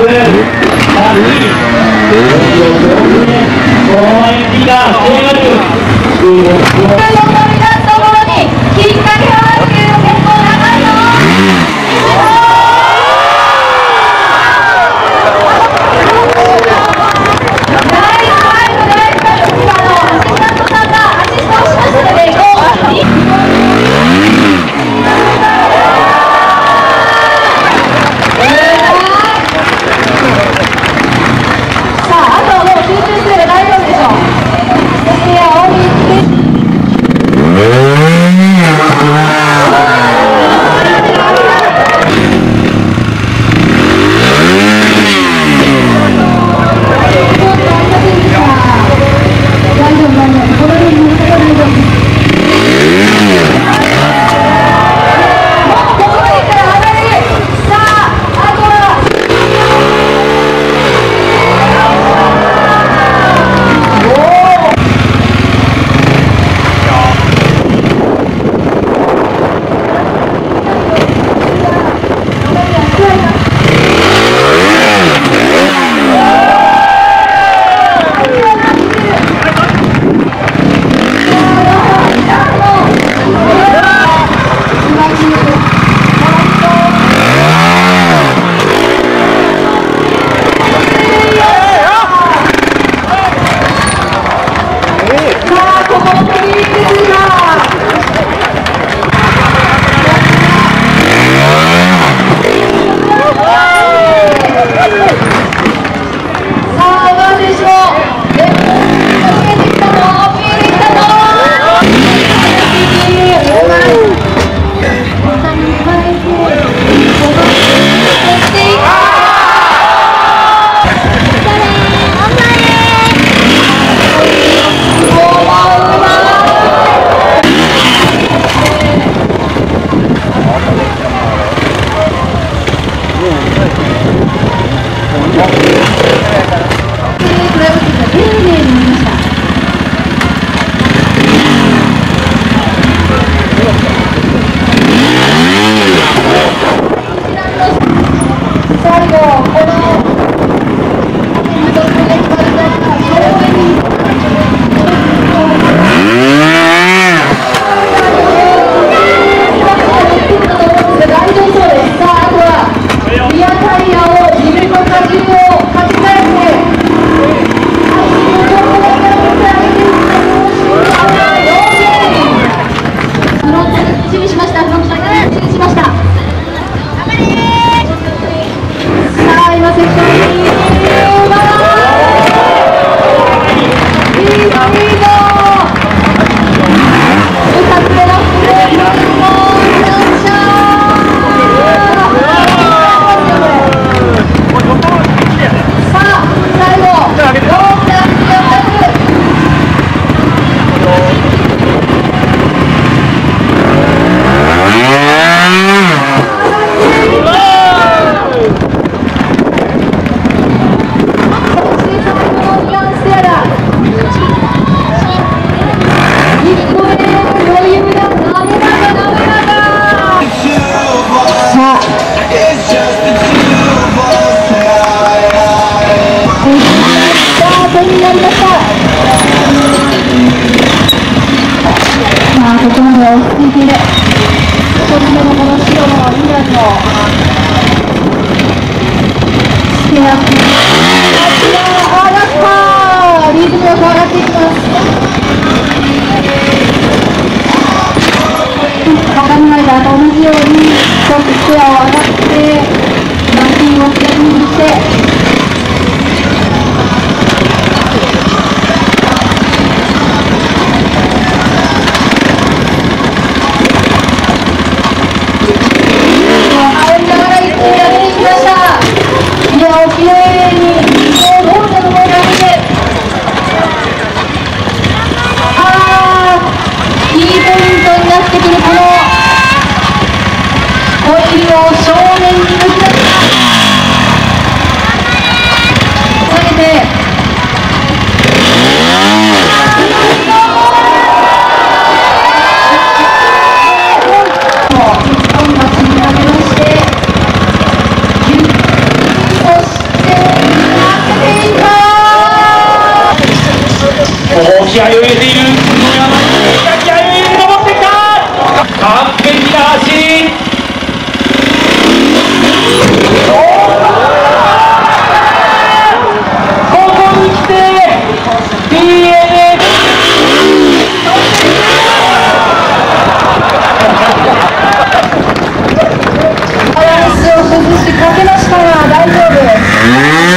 그, き歩いている歩登ってきた完璧な走り崩しかけましたが大丈夫です。